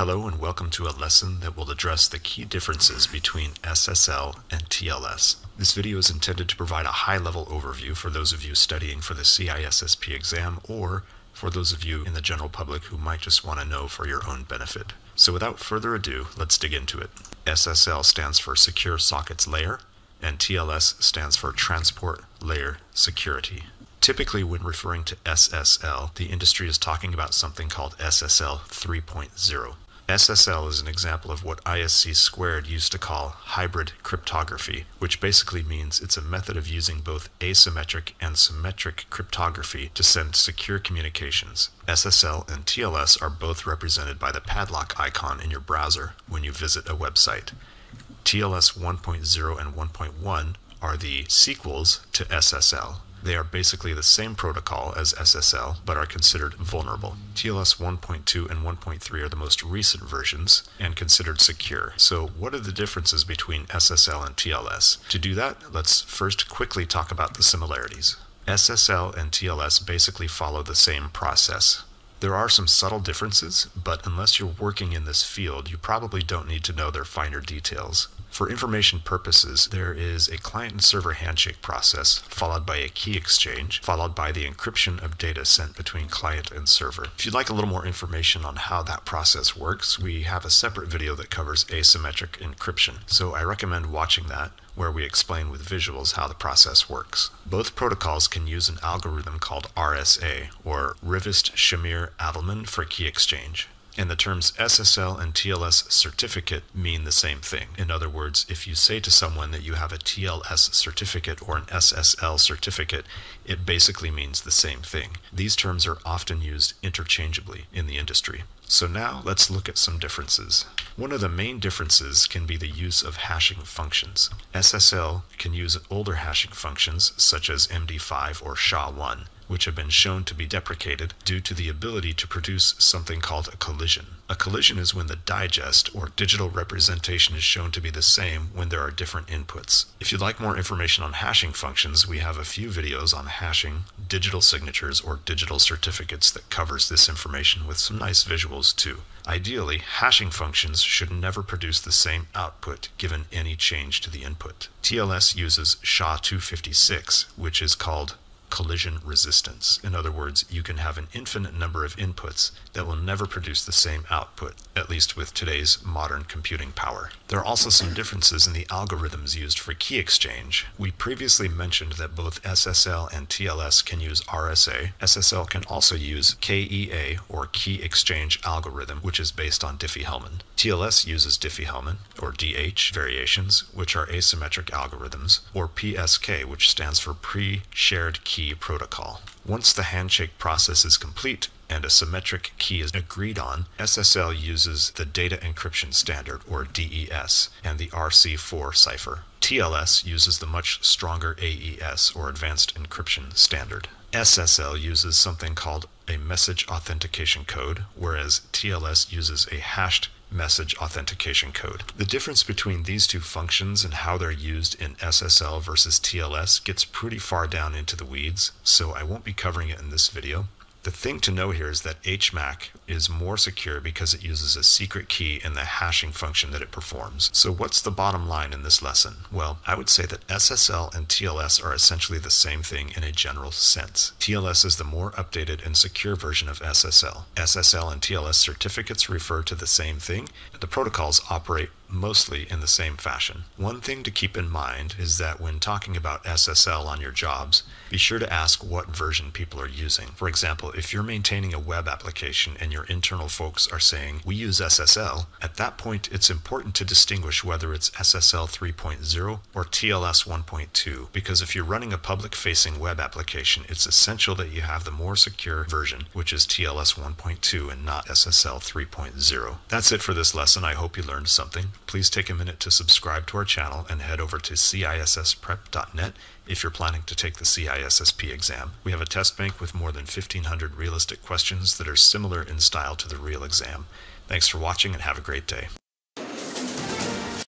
Hello and welcome to a lesson that will address the key differences between SSL and TLS. This video is intended to provide a high-level overview for those of you studying for the CISSP exam or for those of you in the general public who might just want to know for your own benefit. So without further ado, let's dig into it. SSL stands for Secure Sockets Layer and TLS stands for Transport Layer Security. Typically, when referring to SSL, the industry is talking about something called SSL 3.0. SSL is an example of what ISC squared used to call hybrid cryptography, which basically means it's a method of using both asymmetric and symmetric cryptography to send secure communications. SSL and TLS are both represented by the padlock icon in your browser when you visit a website. TLS 1.0 and 1.1 are the sequels to SSL, they are basically the same protocol as SSL, but are considered vulnerable. TLS 1.2 and 1.3 are the most recent versions and considered secure. So what are the differences between SSL and TLS? To do that, let's first quickly talk about the similarities. SSL and TLS basically follow the same process. There are some subtle differences, but unless you're working in this field, you probably don't need to know their finer details. For information purposes, there is a client and server handshake process, followed by a key exchange, followed by the encryption of data sent between client and server. If you'd like a little more information on how that process works, we have a separate video that covers asymmetric encryption, so I recommend watching that where we explain with visuals how the process works. Both protocols can use an algorithm called RSA, or Rivest-Shamir-Adleman for key exchange. And the terms SSL and TLS certificate mean the same thing. In other words, if you say to someone that you have a TLS certificate or an SSL certificate, it basically means the same thing. These terms are often used interchangeably in the industry. So now let's look at some differences. One of the main differences can be the use of hashing functions. SSL can use older hashing functions such as MD5 or SHA-1 which have been shown to be deprecated due to the ability to produce something called a collision. A collision is when the digest or digital representation is shown to be the same when there are different inputs. If you'd like more information on hashing functions, we have a few videos on hashing, digital signatures, or digital certificates that covers this information with some nice visuals too. Ideally, hashing functions should never produce the same output given any change to the input. TLS uses SHA-256, which is called collision resistance. In other words, you can have an infinite number of inputs that will never produce the same output, at least with today's modern computing power. There are also some differences in the algorithms used for key exchange. We previously mentioned that both SSL and TLS can use RSA. SSL can also use KEA, or Key Exchange Algorithm, which is based on Diffie-Hellman. TLS uses Diffie-Hellman, or DH, variations, which are asymmetric algorithms, or PSK, which stands for Pre-Shared Key key protocol. Once the handshake process is complete and a symmetric key is agreed on, SSL uses the Data Encryption Standard, or DES, and the RC4 cipher. TLS uses the much stronger AES, or Advanced Encryption Standard. SSL uses something called a message authentication code, whereas TLS uses a hashed message authentication code. The difference between these two functions and how they're used in SSL versus TLS gets pretty far down into the weeds, so I won't be covering it in this video. The thing to know here is that HMAC is more secure because it uses a secret key in the hashing function that it performs. So what's the bottom line in this lesson? Well, I would say that SSL and TLS are essentially the same thing in a general sense. TLS is the more updated and secure version of SSL. SSL and TLS certificates refer to the same thing. and The protocols operate mostly in the same fashion. One thing to keep in mind is that when talking about SSL on your jobs, be sure to ask what version people are using. For example, if you're maintaining a web application and your internal folks are saying, we use SSL, at that point it's important to distinguish whether it's SSL 3.0 or TLS 1.2, because if you're running a public-facing web application, it's essential that you have the more secure version, which is TLS 1.2 and not SSL 3.0. That's it for this lesson. I hope you learned something please take a minute to subscribe to our channel and head over to cissprep.net if you're planning to take the CISSP exam. We have a test bank with more than 1,500 realistic questions that are similar in style to the real exam. Thanks for watching and have a great day.